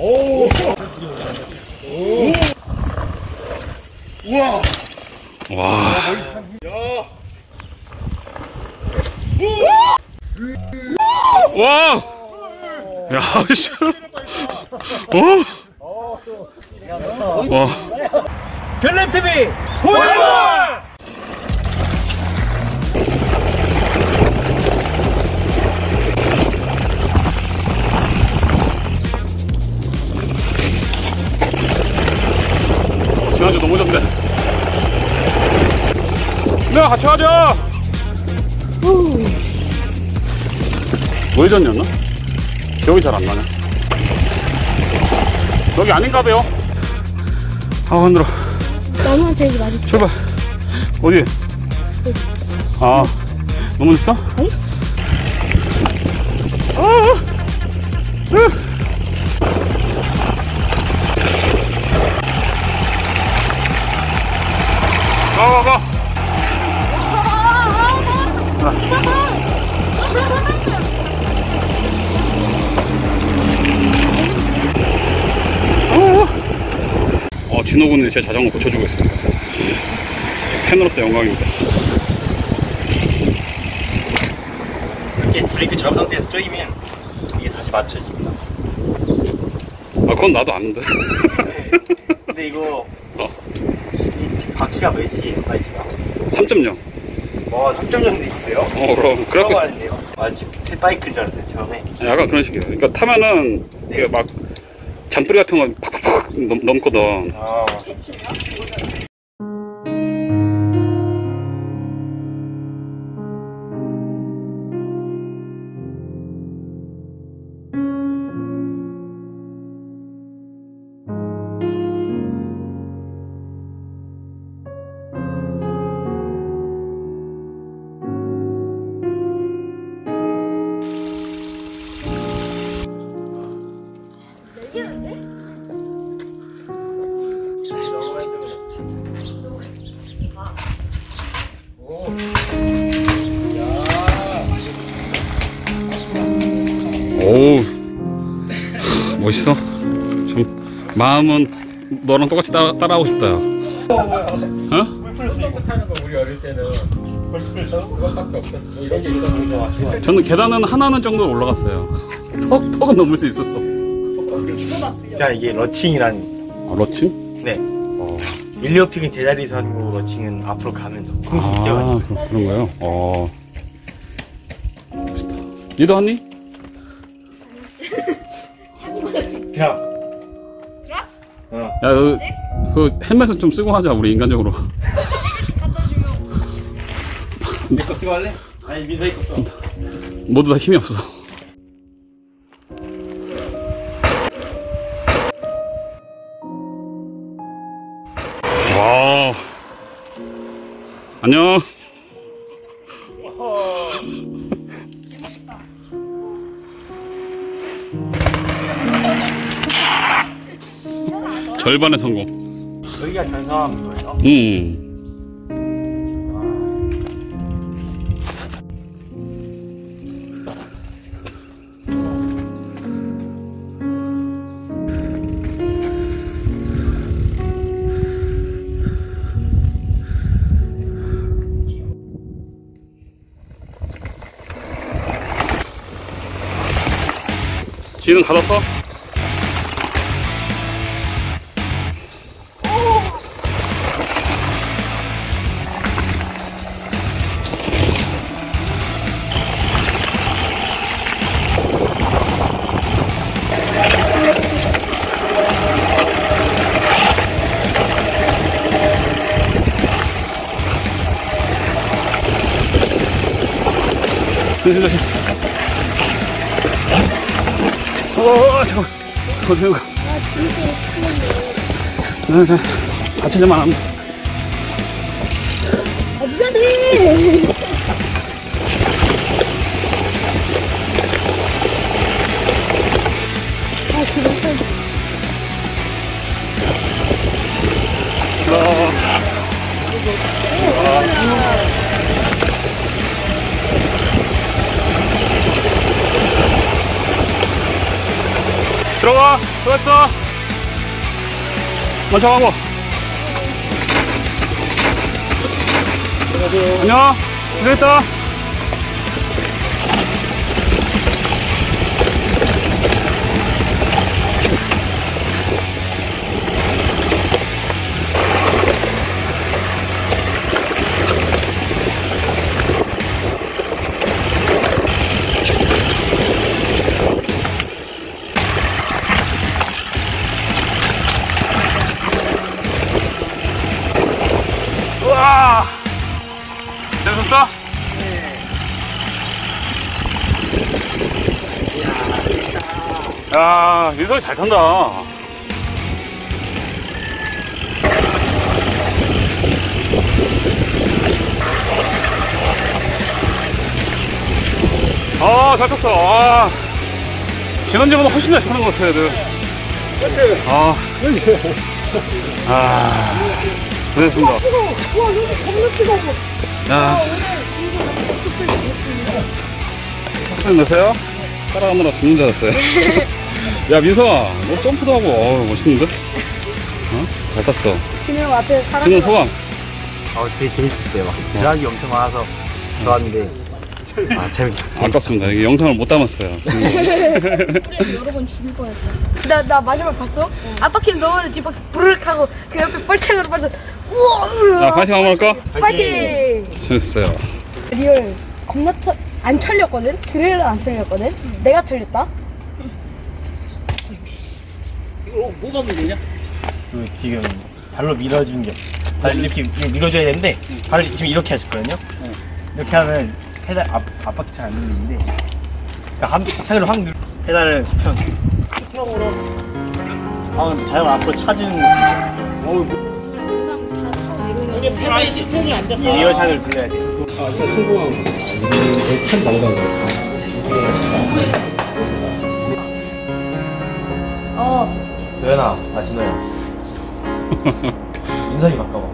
오. 우와. 와. 야. 와. 야, 씨. 어? 와. 별냄TV 보여 너무 좋대. 내가 같이 가자. 우회전이었나? 기억이 잘 안 나네. 여기 아닌가 봐요. 아, 흔들어. 나무한테 여기 맞았어. 출발. 어디? 아, 넘어졌어? 응? 아, 으. 가, 가, 가. 어, 진호군이 제 자전거 고쳐주고 있습니다. 팬으로서 영광입니다. 이렇게 브레이크 잡은 상태에서 쪼이면 이게 다시 맞춰집니다. 아, 그건 나도 아는데. 근데 이거 어, 이 바퀴가 몇이에요 사이즈가? 3.0. 와 3.0도 있어요? 어, 그럼. 그래갖고, 들어가는데요? 아 pet바이크인 줄 알았어요 처음에. 약간 그런 식이에요. 그러니까 타면은, 이게 막, 잔뿌리 같은 거 팍팍팍 넘, 넘거든. 아 오우. 멋있어. 좀, 마음은 너랑 똑같이 따, 따라하고 싶다. 야. 어? 저는 계단은 하나는 정도 올라갔어요. 턱, 턱은 넘을 수 있었어. 자 이게 러칭이란 아, 러칭? 네. 일리오픽은 제자리에서 하는 거고 러칭은 앞으로 가면서 아, 그, 그런 거요? 어. 멋있다. 니도 하니? 드랍. 야, 그, 그 헬멧은 좀 쓰고 하자, 우리 인간적으로. 내거 쓰고 할래? 아니 민서이 거 써. 모두 다 힘이 없어. 와. 안녕. 절반의 성공. 여기가 전사하는 거예요? 음. 지는 가뒀어? 조심 조심. 어, 잠깐. 거기 가. 네, 네. 다치지만 않으면. 아, 미안해. 수고했어. 먼저 가고 안녕. 고생했다 야 민석이 잘 탄다. 아잘 탔어. 아, 지난주보다 훨씬 잘 타는 것 같아 애들. 아, 아. 고생했습니다. 우와 여기 겁나 뜨거워. 야, 한 몇세요? 따라가느라 죽는 줄 알았어요. 야, 민서아, 너 점프도 하고, 어우, 멋있는데? 어? 잘 탔어. 진우 앞에 사람. 지금 소감? 어, 되게 재밌었어요. 막 드락이 엄청 많아서 좋았는데 아 재밌게 아깝습니다. 이게 영상을 못 담았어요. 여러 번 죽을 뻔했어. 나, 나 마지막 봤어? 앞바퀴 넘어서 뒷바퀴 부르륵 하고 그 옆에 뻘창으로 빠져. 우와! 자, 파이팅 한번 할까? 파이팅! 재밌었어요. 리얼 겁나 터, 안 털렸거든? 드레일은 안 털렸거든? 내가 털렸다? 그 지금 발로 밀어주는 게발 이렇게 이렇게 밀어줘야 되는데 발을 지금 이렇게 하셨거든요. 이렇게 하면 페달 앞 앞바퀴 잘 안 눌리는데 그러니까 한 차기로 확 눌. 페달을 수평 수평으로 아 자연 앞으로 차주는 어우 이게 페달이 수평이 안 됐어. 리어 샷을 눌러야 돼. 어. 도현아, 나 진호야. 인상이 바꿔봐.